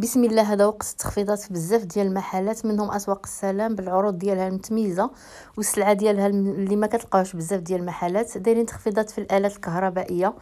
بسم الله هذا وقت التخفيضات في بزاف ديال المحلات منهم أسواق السلام بالعروض ديالها المتميزة والسلعة ديالها اللي ما كتلقاوش بزاف ديال المحلات. دايرين تخفيضات في الآلات الكهربائية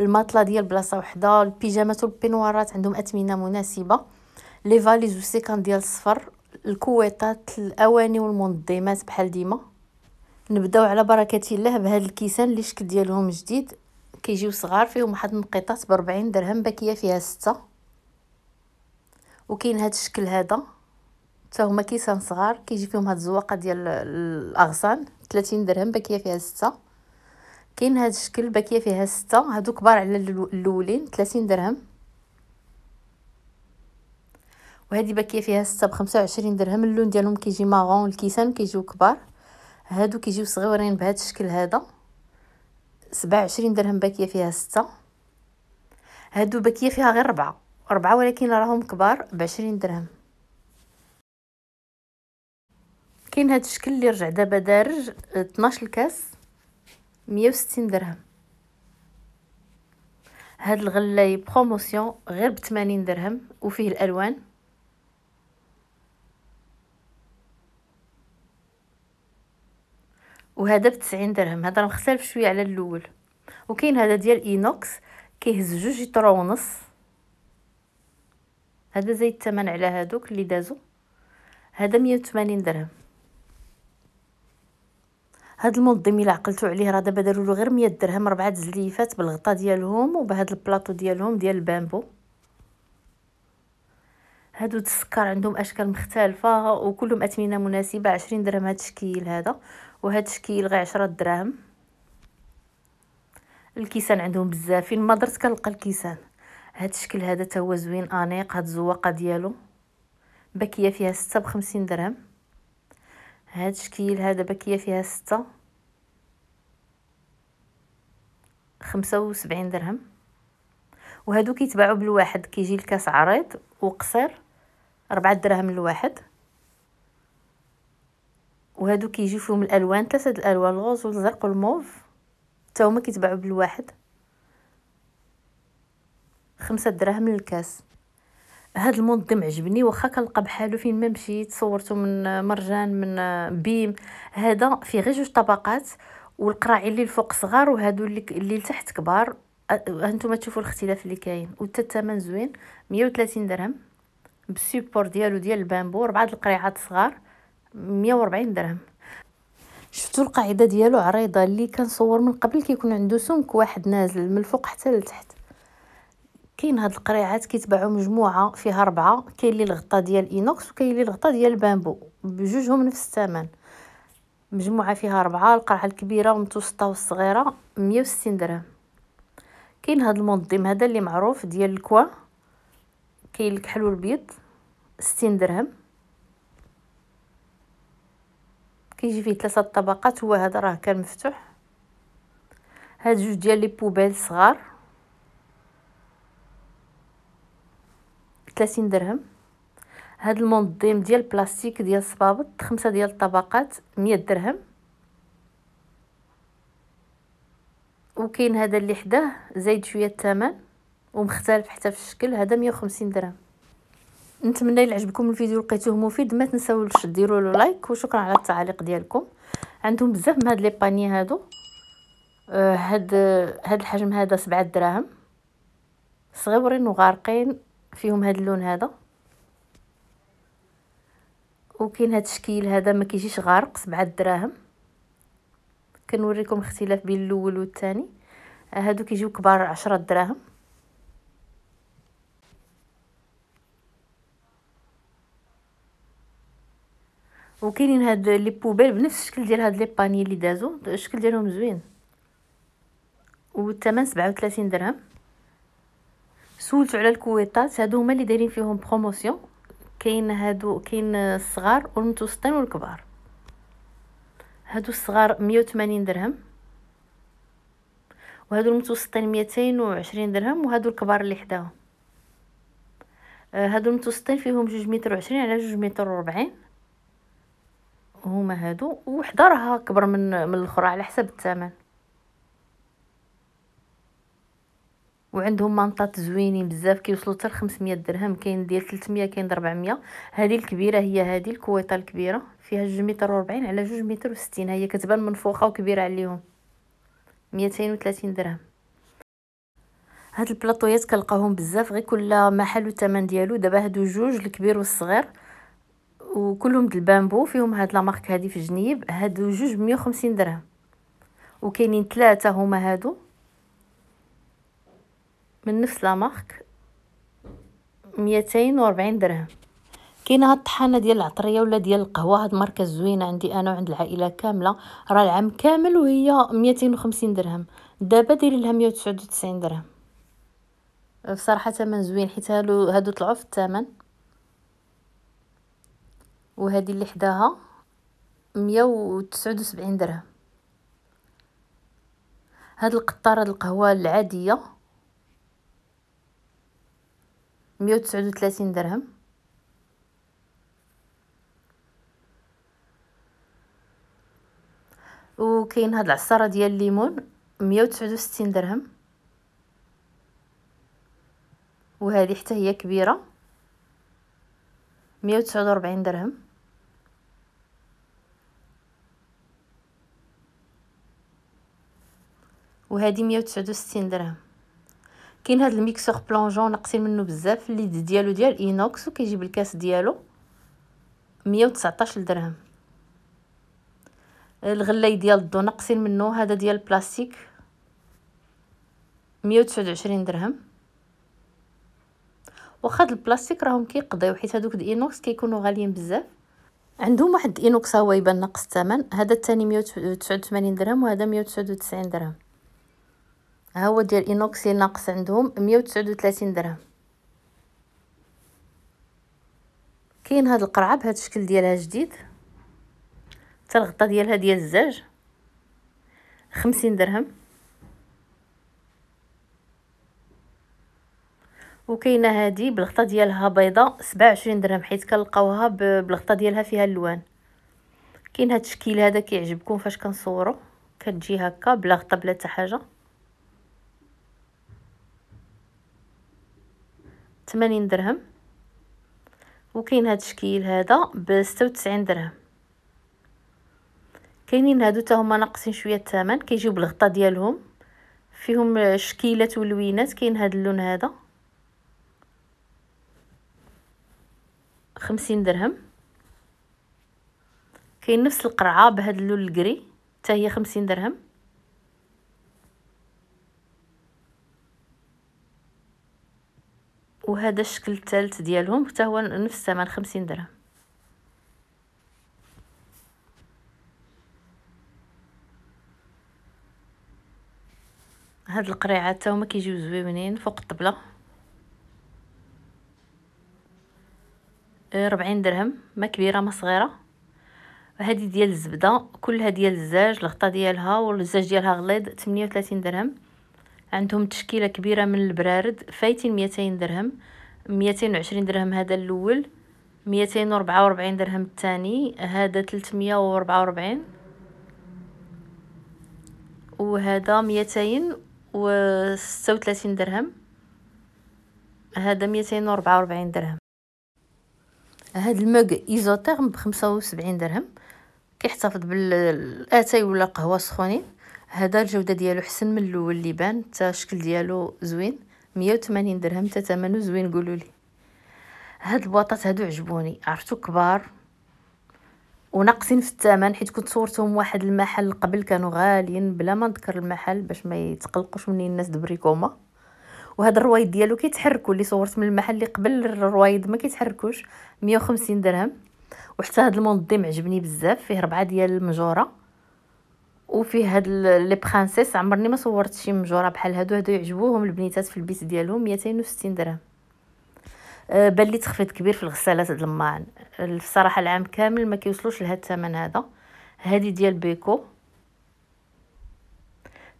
الماطله ديال بلاصة وحدة البيجامات والبينوارات عندهم اثمنه مناسبة les valises والسيكان ديال الصفر الكويطات الأواني والمنظمات بحال ديما. نبداو على بركة الله بهاد الكيسان اللي الشكل ديالهم جديد. كيجيو صغار فيهم واحد النقيطات ب 40 درهم باكية فيها ستة. وكاين هاد الشكل هذا. حتى هما كيسان صغار كيجي فيهم هاد الزواقة ديال الأغصان 30 درهم باكية فيها ستة. كاين هاد الشكل باكية فيها ستة. هادو كبار على الاولين 30 درهم. وهذه باكية فيها ستة بخمسة وعشرين درهم. اللون ديالهم كيجي ماغون الكيسان كيجيو كبار. هادو كيجيو صغيورين بهذا الشكل هذا. سبعة وعشرين درهم باكية فيها ستة. هادو باكية فيها غير ربعة. ربعة ولكن راهم كبار بعشرين درهم. كاين هاد الشكل اللي رجع دابا دارج 12 الكاس مية وستين درهم. هاد الغلاي promotion غير بثمانين درهم وفيه الألوان. وهذا بتسعين درهم. هذا راه مختلف شوية على الأول. وكاين هذا ديال inox كيهز جوج يترو ونص. هذا زي الثمن على هادوك اللي دازو. هذا مية وثمانين درهم. هاد المنظم إلا عقلتو عليه راه دابا داروا له غير 100 درهم ربعة زليفات بالغطا ديالهم وبهذا البلاطو ديالهم ديال ال bambou. هادو السكر عندهم أشكال مختلفة وكلهم اثمنه مناسبة 20 درهم هاد التشكيل هذا. وهاد التشكيل غير 10 دراهم الكيسان عندهم بزاف فين ما درت كنلقى الكيسان. هاد الشكل هذا تا هو زوين آنيق هاد الزواقة ديالو. باكية فيها ستة بخمسين درهم. هاد الشكل هذا باكية فيها ستة خمسة وسبعين درهم. وهادو كيتباعوا بالواحد كيجي الكاس عريض وقصير ربعة دراهم الواحد وهادو كيجيو فيهم الألوان ثلاثة الألوان الغوز والزرق والموف حتى هما كيتباعوا بالواحد. خمسة دراهم للكاس. هاد المنظم عجبني واخا كنلقى بحالو فين ما مشيت صورته من مرجان من بيم. هذا فيه غير جوج طبقات والقراعي اللي الفوق صغار وهادو اللي اللي لتحت كبار. هانتوما تشوفوا الاختلاف اللي كاين. وحتى الثمن زوين 130 درهم. بال support ديالو ديال ال bambou ربعة القريعات صغار 140 درهم. شفتوا القاعدة ديالو عريضة اللي كنصور من قبل كيكون عنده سمك واحد نازل من الفوق حتى لتحت. كاين هاد القريعات كيتباعوا مجموعة فيها ربعة كاين اللي الغطا ديال inox وكاين اللي الغطا ديال ال bambou بجوجهم نفس الثمن. مجموعة فيها ربعة القرعة الكبيرة والمتوسطة والصغيرة 160 درهم. كاين هاد المنظم هذا اللي معروف ديال الكوا كاين الكحل البيض 60 درهم. كيجي فيه ثلاثة طبقات هو هذا راه كان مفتوح. هاد جوج ديال لي بوبيل صغار. 30 درهم. هاد المنظم ديال بلاستيك ديال الصبابط خمسة ديال الطبقات مية درهم. وكاين هذا اللي حداه زايد شوية الثمن ومختلف حتى في الشكل هذا 150 درهم. نتمنى إلى عجبكم الفيديو لقيتوه مفيد ما تنساوش ديروا له لايك وشكرا على التعاليق ديالكم. عندهم بزاف من هاد لي باني هادو. آه هاد هاد الحجم هذا سبعة دراهم. صغيورين وغارقين. فيهم هاد اللون هذا. وكاين هاد التشكيل هذا ما كيجيش غارق سبعة دراهم. كنوريكم الاختلاف بين الأول والثاني. هادو كيجيو كبار عشرة دراهم. وكاينين هاد les poubelles بنفس الشكل ديال هاد les paniers اللي دازو. الشكل ديالهم زوين. والثمن سبعة وثلاثين درهم. سولتو على الكويطات هادو هما اللي دايرين فيهم promotion. كاين هادو كاين الصغار والمتوسطين والكبار. هادو الصغار مية وثمانين درهم. وهادو المتوسطين ميتين وعشرين درهم وهادو الكبار اللي حداهم. آه، هادو المتوسطين فيهم جوج متر وعشرين على جوج متر وربعين. هما هادو وحدة راها كبر من من الأخرى على حسب الثمن. وعندهم مانطات زوينين بزاف كيوصلوا حتى ل 500 درهم كاين ديال 300 كاين د 400 هذه الكبيرة هي هذه الكويطة الكبيرة فيها 2 متر و40 على 2 متر و60 هي كتبان منفوخه وكبيرة عليهم. 230 درهم. هاد البلاطويات كنلقاوهم بزاف غير كل محل والثمن ديالو. دابا هادو جوج الكبير والصغير. وكلهم د البامبو فيهم هاد لا مارك هادي في جنيب. هادو جوج ب 150 درهم. وكاينين ثلاثة هما هادو. من نفس لا مارك 240 درهم. كاينة هاد الطحانة ديال العطرية ولا ديال القهوة هاد ماركة زوينه عندي أنا وعند العائلة كاملة راه العام كامل وهي 250 درهم. دابا دايرين لها 199 درهم. بصراحة ثمن زوين حيت هادو طلعوا في الثمن. وهذه اللي حداها 179 درهم. هاد القطارة القهوة العادية 139 درهم. وكاين هاد العصارة ديال الليمون 169 درهم. وهذه حتى هي كبيرة 149 درهم. وهذه 169 درهم. كاين هذا ال mixeur plongeant ناقصين منه بزاف الليد ديالو ديال inox وكيجيب الكاس ديالو 119 درهم. الغلاي ديال الضو ناقصين منه هذا ديال البلاستيك 129 درهم. واخا هاد البلاستيك راهم كيقضيو حيت هادوك ال inox كيكونوا غاليين بزاف. عندهم واحد inox هو يبان ناقص الثمن هذا الثاني 189 درهم وهذا 199 درهم. ها هو ديال inox اللي ناقص عندهم 139 درهم. كاين هاد القرعة بهذا الشكل ديالها جديد. حتى الغطا ديالها ديال الزاج 50 درهم. وكاينة هذه بالغطا ديالها بيضة 27 درهم حيت كنلقاوها بالغطا ديالها فيها اللوان. كاين هذا الشكل هذا كيعجبكم فاش كنصورو. كتجي هكا بلا غطا بلا حتى حاجة. 80 درهم. وكاين هذا الشكل هذا ب 96 درهم. كاينين هادو حتى هما ناقصين شوية الثمن كيجيو بالغطا ديالهم. فيهم شكيلات ولوينات كاين هذا اللون هذا. خمسين درهم. كاين نفس القرعة بهذا اللون الكري حتى هي خمسين درهم. وهذا الشكل الثالث ديالهم حتى هو نفس الثمن خمسين درهم. هاد القريعات حتى هما كيجيو زوينين فوق الطبلة. ربعين درهم ما كبيرة ما صغيرة. هذه ديال الزبدة كلها ديال الزاج الغطا ديالها والزاج ديالها غليظ 38 درهم. عندهم تشكيلة كبيرة من البرارد فايتين 200 درهم 220 درهم هذا الأول 244 درهم الثاني هذا 344 وهذا 236 درهم هذا 244 درهم. هاد ال mug isotherme بخمسة وسبعين درهم كيحتفظ بالاتاي ولا قهوة سخونين. هذا الجودة ديالو حسن من الأول اللي بان حتى الشكل ديالو زوين. مية وثمانين درهم حتى ثمنو زوين قولوا لي. هاد البواطات هادو عجبوني عرفتو كبار وناقصين في الثمن حيت كنت صورتهم واحد المحل قبل كانوا غاليين بلا ما نذكر المحل باش ما يتقلقوش مني الناس دبريكوما. وهذا الروايد ديالو كيتحركوا اللي صورت من المحل اللي قبل الروايد ما كيتحركوش 150 درهم. وحتى هذا المنظم عجبني بزاف فيه ربعة ديال المجورة. وفيه هاد les princesses عمرني ما صورت شي مجورة بحال هادو هادو يعجبوهم البنيتات في البيت ديالهم 260 درهم. أه بان لي تخفيض كبير في الغسالات د الماعن الصراحة العام كامل ما كيوصلوش لهاد الثمن هذا. هذه ديال بيكو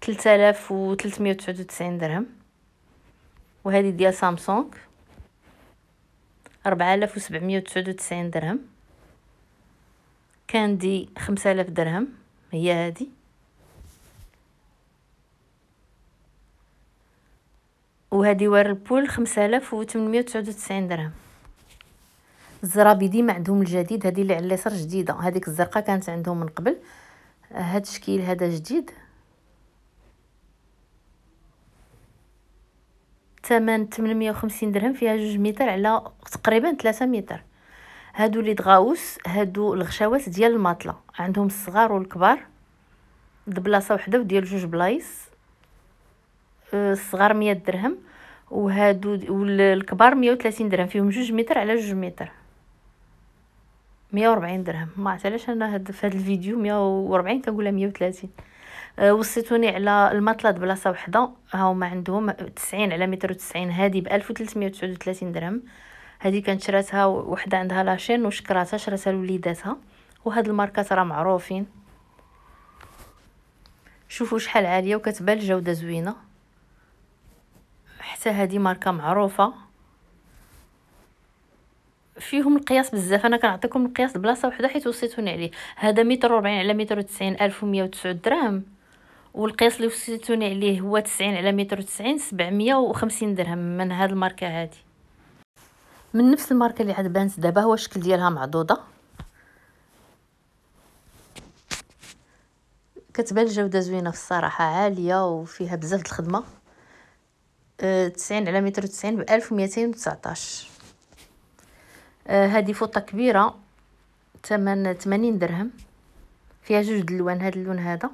3399 درهم. وهذه ديال سامسونج ربعة آلاف وسبعمية وتسعود وتسعين درهم. كاندي خمسة آلاف درهم. هي هذه وهذه ويرلبول 5899 درهم. الزرابي ديما عندهم الجديد هذه اللي على اليسار جديدة. هذيك الزرقاء كانت عندهم من قبل. هذا الشكل هذا جديد. ثمن 850 درهم فيها جوج متر على تقريبا 3 متر. هادو اللي دغاوس هادو الغشاوات ديال الماطلة. عندهم الصغار والكبار. بلاصة وحدة وديال جوج بلايص. أه، الصغار 100 درهم وهادو والكبار 130 درهم. فيهم جوج متر على جوج متر. 140 درهم. ما علاش أنا هاد في هاد الفيديو 140 كنقولها 130 أه وصيتوني على المطلة بلاصة وحدة. هاهما عندهم 90 على متر و90 هادي ب 1339 درهم. هذه كانت شراتها وحدة عندها لاشين وشكراتها شراتها لوليداتها. وهاد الماركات راه معروفين. شوفوا شحال عالية وكتبان الجودة زوينة. حتى هذه ماركة معروفة. فيهم القياس بزاف. أنا كنعطيكم القياس بلاصة وحدة حيت وصيتوني عليه. هذا متر وربعين على متر وتسعين ألف ومية وتسعود درهم. والقياس اللي وصيتوني عليه هو تسعين على متر وتسعين سبعمية وخمسين درهم من هاد الماركة هادي. من نفس الماركة اللي عاد بانت دابا هو الشكل ديالها معضوضة. كتبان الجودة زوينة في الصراحة عالية وفيها بزاف الخدمة. أه تسعين على متر وتسعين بألف وميتين وتسعطاش. أه هذه فوطة كبيرة ثمن 80 درهم. فيها جوج الالوان هذا اللون هذا.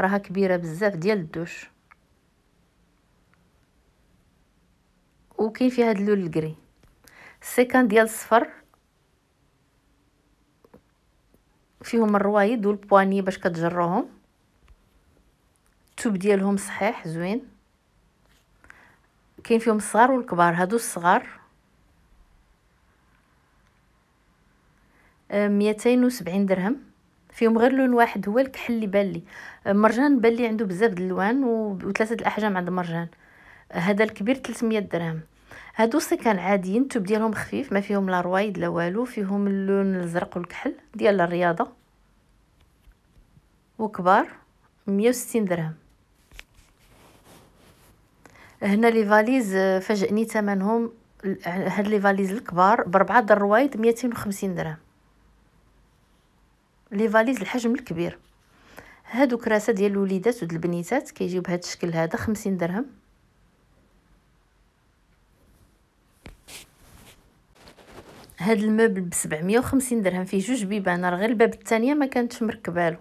راها كبيرة بزاف ديال الدوش. وكاين فيها هاد اللون الكري السيكان ديال الصفر. فيهم الروايد والبواني باش كتجروهم التوب ديالهم صحيح زوين. كاين فيهم الصغار والكبار هادو الصغار. ميتين وسبعين درهم. فيهم غير لون واحد هو الكحل اللي بان لي. مرجان بان لي عنده بزاف د الالوان وثلاثة الأحجام عند مرجان. هذا الكبير 300 درهم. هادو سيكان عاديين التوب ديالهم خفيف ما فيهم لا روايد لا والو فيهم اللون الزرق والكحل ديال الرياضة. وكبار 160 درهم. هنا les valises فاجئني ثمنهم هاد les valises الكبار بربعه د الروايد 250 درهم. les valises الحجم الكبير. هادو كراسه ديال الوليدات ود البنيتات كيجيو بهذا الشكل هذا 50 درهم. هاد ال meuble ب 750 درهم فيه جوج بيبان راه غير الباب الثانية ما كانتش مركبة له.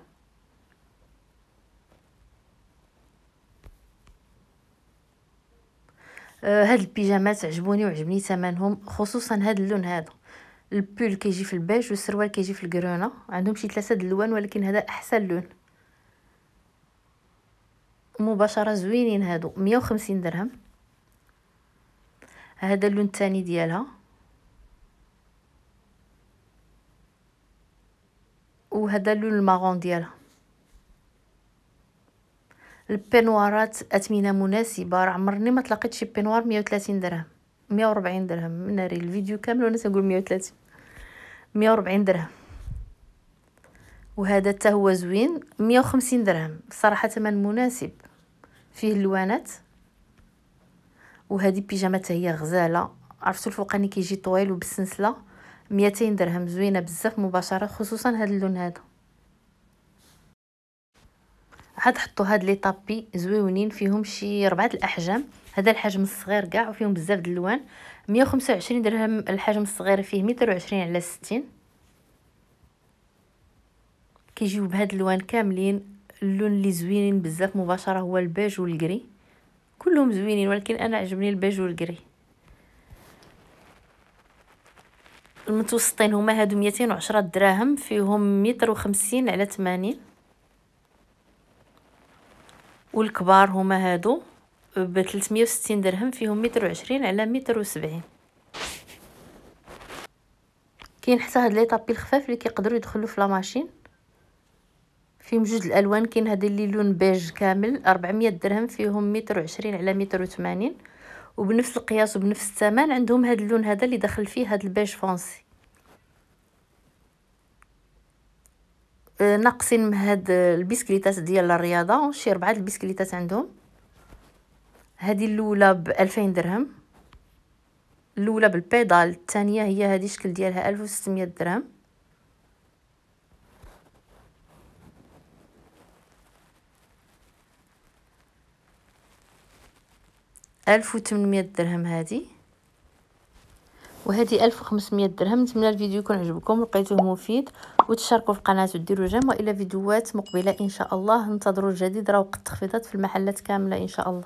آه هاد البيجامات عجبوني وعجبني ثمنهم خصوصا هاد اللون هذا ال pull كيجي في البيج والسروال كيجي في ال grenat. عندهم شي ثلاثة د الالوان ولكن هذا أحسن لون. مباشرة زوينين هادو 150 درهم. هذا اللون الثاني ديالها. وهذا اللون ال marron ديالها. البينوارات اثمنه مناسبة راه عمرني ما تلاقيت شي بينوار 130 درهم 140 درهم. ناري الفيديو كامل وأنا تنقول 130 140 درهم. وهذا حتى هو زوين 150 درهم. صراحة ثمن مناسب. فيه اللوانات. وهذه بيجامه هي غزالة. عرفتوا الفوقاني كيجي طويل وبالسنسلة. ميتين درهم زوينة بزاف مباشرة خصوصا هذا اللون هذا. عاد حطوا هاد les tapis زويونين فيهم شي ربعة الأحجام. هذا الحجم الصغير كاع وفيهم بزاف د الألوان. 125 درهم الحجم الصغير فيه متر وعشرين على ستين. كيجيو بهاد الألوان كاملين. اللون اللي زوينين بزاف مباشرة هو البيج وال gris كلهم زوينين ولكن أنا عجبني البيج وال gris المتوسطين هما هادو ميتين وعشرة دراهم فيهم متر وخمسين على ثمانين والكبار هما هادو ب 360 درهم فيهم متر وعشرين على متر وسبعين. كاين حتى هاد les tapis الخفاف اللي كيقدروا يدخلوا في la machine. فيهم جوج الألوان كاين هذا اللي لون بيج كامل 400 درهم فيهم متر وعشرين على متر وثمانين وبنفس القياس وبنفس الثمن عندهم هذا اللون هذا اللي دخل فيه هذا ال beige foncé. أه، ناقصين من هاد البسكليتات ديال الرياضه شي ربعة البسكليتات عندهم. هذه الأولى ب 2000 درهم. الأولى بالبيدال الثانية هي هذه الشكل ديالها 1600 درهم. ألف وثمنمية درهم هذه. وهذه ألف وخمسمية درهم. نتمنى الفيديو يكون عجبكم. ولقيتوه مفيد. وتشاركوا في القناه وديروا جيم والى فيديوهات مقبلة إن شاء الله. انتظروا الجديد. راه وقت التخفيضات في المحلات كاملة إن شاء الله.